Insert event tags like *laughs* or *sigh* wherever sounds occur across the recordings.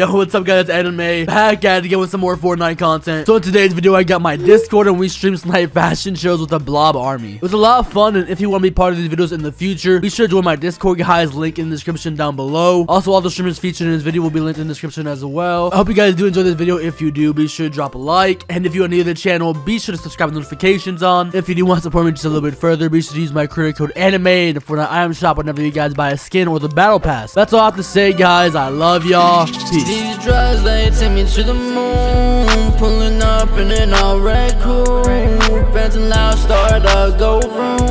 Yo, what's up guys, Anime, back at it again with some more Fortnite content. So in today's video, I got my Discord and we stream some fashion shows with the Blob Army. It was a lot of fun, and if you want to be part of these videos in the future, be sure to join my Discord guys, link in the description down below. Also, all the streamers featured in this video will be linked in the description as well. I hope you guys do enjoy this video. If you do, be sure to drop a like, and if you are new to the channel, be sure to subscribe with notifications on. If you do want to support me just a little bit further, be sure to use my creator code ANIME in the Fortnite item shop whenever you guys buy a skin or the battle pass. That's all I have to say, guys. I love y'all. Peace. These drugs, they take me to the moon Pulling up in an all red coupe loud, start a go room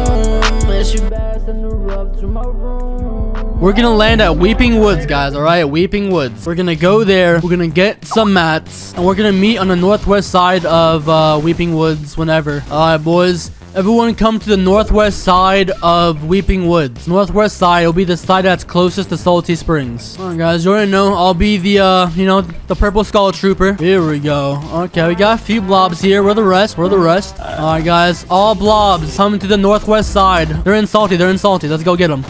up to my room We're gonna land at Weeping Woods, guys, alright? Weeping Woods. We're gonna go there, we're gonna get some mats, and we're gonna meet on the northwest side of uh, Weeping Woods whenever. Alright, boys. Everyone come to the northwest side of Weeping Woods. Northwest side will be the side that's closest to Salty Springs. Alright, guys, you already know I'll be the, uh, you know, the Purple Skull Trooper. Here we go. Okay, we got a few blobs here. Where the rest? Where the rest? Alright, guys. All blobs coming to the northwest side. They're in Salty. They're in Salty. Let's go get them.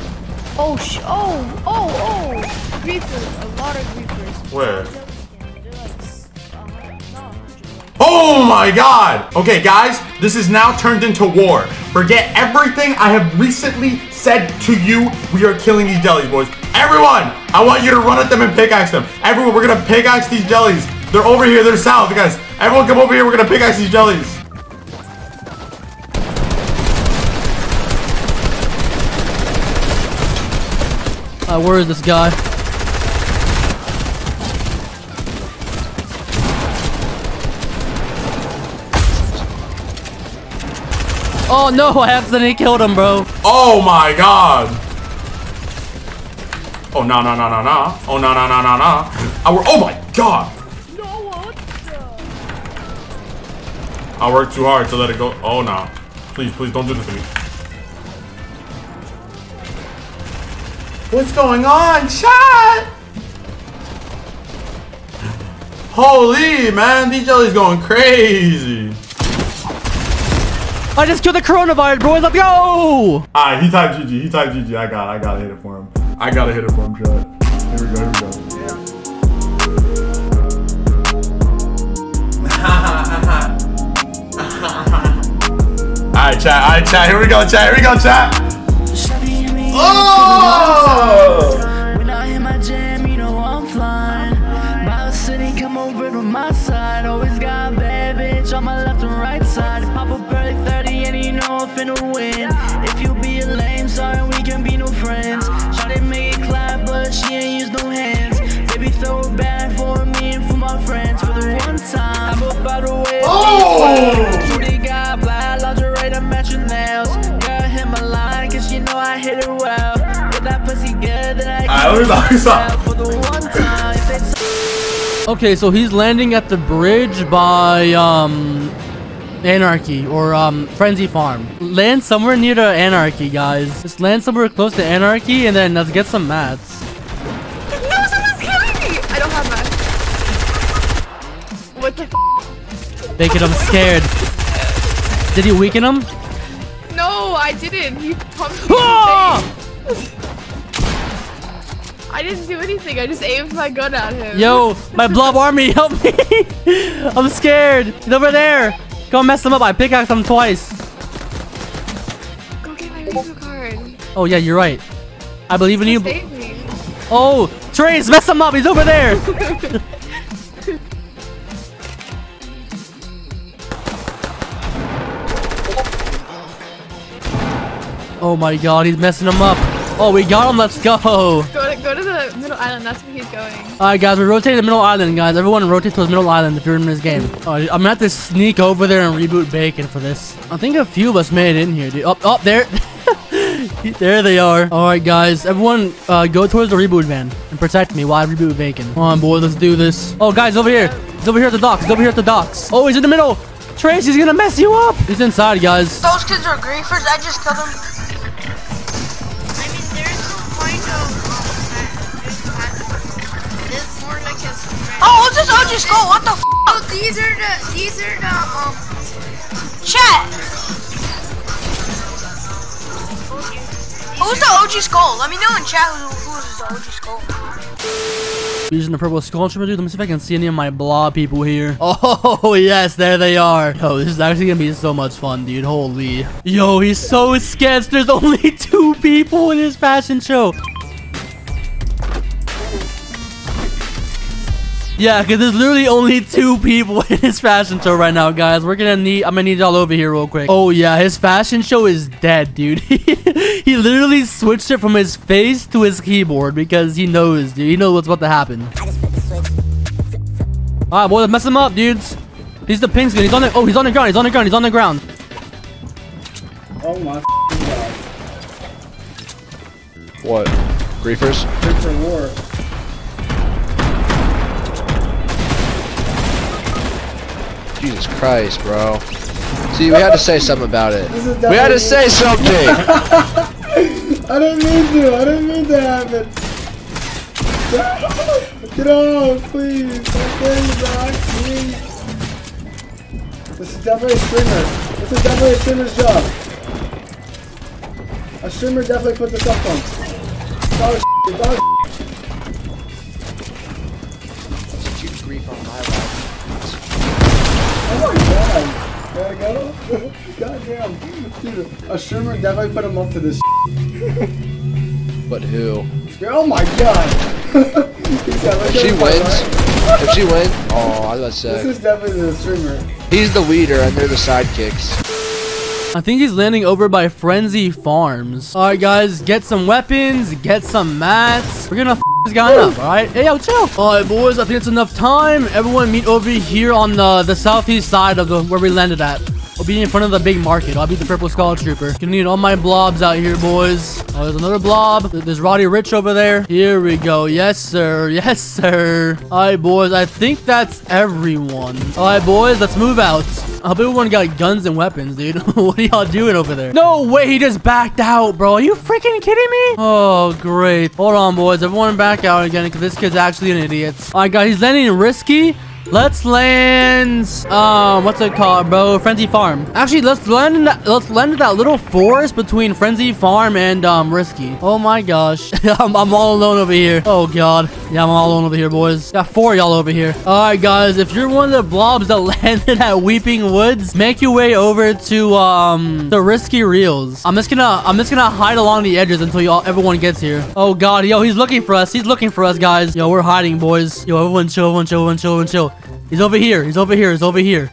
Oh, sh oh, oh, oh. Creepers, a lot of creepers. Where? Oh my god! Okay, guys, this is now turned into war. Forget everything I have recently said to you. We are killing these jellies, boys. Everyone, I want you to run at them and pickaxe them. Everyone, we're gonna pickaxe these jellies. They're over here, they're south, guys. Everyone come over here, we're gonna pickaxe these jellies. Uh, where is this guy? Oh no, I accidentally killed him, bro. Oh my god! Oh no no no no no! Oh no no no no no! I wor- oh my god! I worked too hard to let it go. Oh no! Please, please don't do this to me. What's going on, chat? Holy man, these jellies going crazy. I just killed the coronavirus, boys. Let's go! Alright, he typed GG. He typed GG. I got. I gotta hit it for him. I gotta hit it for him, chat. Here we go. Here we go. *laughs* Alright, chat. Alright, chat. Here we go, chat. Here we go, chat. Oh! I my jam, you know I'm flying My city, come over to my side Always got a bad bitch on my left and right side Booty got lingerie to match your nails *laughs* Girl, hit my line, cause you know I hit it well With that pussy good, I stop. for the one time. Okay, so he's landing at the bridge by, um, Anarchy or, um, Frenzy Farm. Land somewhere near to Anarchy, guys. Just land somewhere close to Anarchy and then let's get some mats. No, someone's killing me! I don't have that. What the Bacon, I'm scared. Did he weaken him? No, I didn't. He pumped me ah! in the face. I didn't do anything. I just aimed my gun at him. Yo, *laughs* my blob army, help me! *laughs* I'm scared. He's over there. Go mess him up. I pickaxed him twice. Go get my card. Oh yeah, you're right. I believe in you. Save me. Oh, Trace, mess him up. He's over there. *laughs* oh my god, he's messing him up. Oh, we got him. Let's go. Go to, go to the middle island. That's where he's going. Alright guys, we're rotating the middle island, guys. Everyone rotate to the middle island if you're in this game. Alright, I'm gonna have to sneak over there and reboot bacon for this. I think a few of us made it in here, dude. Up, up there. *laughs* there they are. Alright guys, everyone uh, go towards the reboot van and protect me while I reboot bacon. Come on, boy, let's do this. Oh, guys, over here. He's over here at the docks. He's over here at the docks. Oh, he's in the middle. Trace, he's gonna mess you up. He's inside, guys. Those kids are griefers. I just killed them. What's this OG skull? What the f? Oh, these are the these are the um Chat. Who's the OG skull? Let me know in chat who, who's the OG skull. Using the purple skull trooper, dude. Let me see if I can see any of my blob people here. *laughs* Oh, yes, there they are. Yo, this is actually gonna be so much fun, dude. Holy. Yo, he's so sketch. There's only *laughs* two people in his fashion show. Yeah, because there's literally only two people *laughs* in his fashion show right now, guys. We're gonna need, I'm gonna need y'all over here real quick. Oh, yeah, his fashion show is dead, dude. *laughs* he literally switched it from his face to his keyboard because he knows, dude. He knows what's about to happen. All right, boy, let's mess him up, dudes. He's the pink skin. He's on the, oh, he's on the ground. He's on the ground. He's on the ground. Oh my god. What? Griefers? Good for war. Jesus Christ, bro. See, we had to say something about it. We had to say something. *laughs* I didn't mean to. I didn't mean to happen. Get off, please. Please, Rock, please. This is definitely a streamer. This is definitely a streamer's job. A streamer definitely put this up on. Dog shit, dog Shoot god. There I go. *laughs* God damn. Dude, a streamer definitely put him up to this But who? Oh my god. If she *laughs* wins, right? if she wins, oh, I was about to This say. is definitely the streamer. He's the leader and they're the sidekicks. I think he's landing over by Frenzy Farms. All right, guys, get some weapons, get some mats. We're gonna guy up, all right? Hey, yo, chill. All right, boys, I think it's enough time. Everyone meet over here on the, the southeast side of the where we landed at. I'll be in front of the big market. I'll be the purple skull trooper. Gonna need all my blobs out here, boys. Oh, there's another blob. There's Roddy Ricch over there. Here we go. Yes, sir. Yes, sir. All right, boys. I think that's everyone. All right, boys. Let's move out. I hope everyone got guns and weapons, dude. *laughs* what are y'all doing over there? No way. He just backed out, bro. Are you freaking kidding me? Oh, great. Hold on, boys. Everyone back out again because this kid's actually an idiot. All right, guys. He's landing risky. Let's land. Um, what's it called, bro? Frenzy Farm. Actually, let's land in that. Let's land in that little forest between Frenzy Farm and um Risky. Oh my gosh, *laughs* I'm, I'm all alone over here. Oh god, yeah, I'm all alone over here, boys. Got four of y'all over here. All right, guys, if you're one of the blobs that *laughs* landed at Weeping Woods, make your way over to um the Risky Reels. I'm just gonna I'm just gonna hide along the edges until y'all everyone gets here. Oh god, yo, he's looking for us. He's looking for us, guys. Yo, we're hiding, boys. Yo, everyone chill, everyone chill, everyone chill, everyone chill. He's over here. He's over here. He's over here.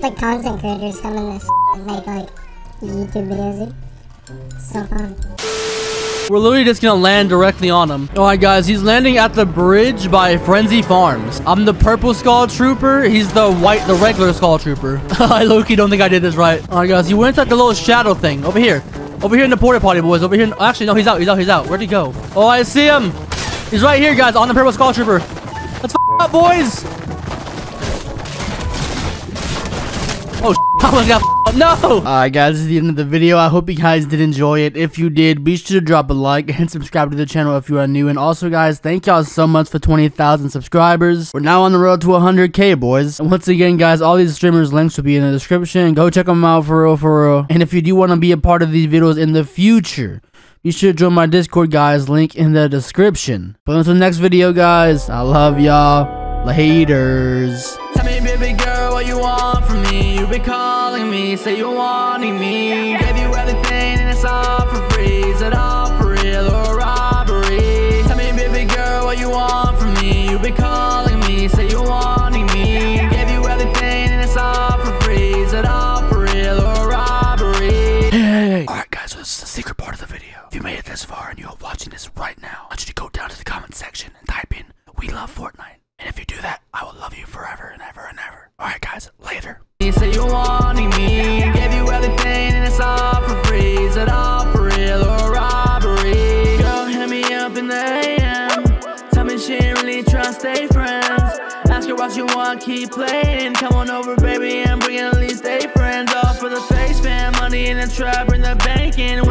like content creators come in this and make like YouTube videos. dude. So fun. We're literally just gonna land directly on him. All right, guys. He's landing at the bridge by Frenzy Farms. I'm the purple skull trooper. He's the white, the regular skull trooper. *laughs* I Loki don't think I did this right. All right, guys. He went at the little shadow thing over here. Over here in the porta potty, boys. Over here. Actually, no, he's out. He's out. He's out. Where'd he go? Oh, I see him. He's right here, guys, on the purple skull trooper. Let's up, boys. Oh, I almost got f- no. Alright, guys, this is the end of the video. I hope you guys did enjoy it. If you did, be sure to drop a like and subscribe to the channel if you are new. And also, guys, thank y'all so much for 20,000 subscribers. We're now on the road to 100k, boys. And once again, guys, all these streamers' links will be in the description. Go check them out for real, for real. And if you do want to be a part of these videos in the future, be sure to join my Discord, guys. Link in the description. But until next video, guys, I love y'all. Laters. Tell me, baby girl, what you want from me. You been calling me, say you wanting me. Gave you everything and it's all for free. Is it all for real or robbery? Tell me, baby girl, what you want from me. You been calling me, say you wanting me. Gave you everything and it's all for free. Is it all for real or robbery? Hey, hey, hey. Alright, guys, so this is the secret part of the video. If you made it this far and you're watching this right now, I want you to go down to the comment section and type in, We love Fortnite. Really tryna stay friends. Ask her what you want, keep playing. Come on over, baby, and bring at least eight friends. All for the face fan, money in the trap, bring the bank in.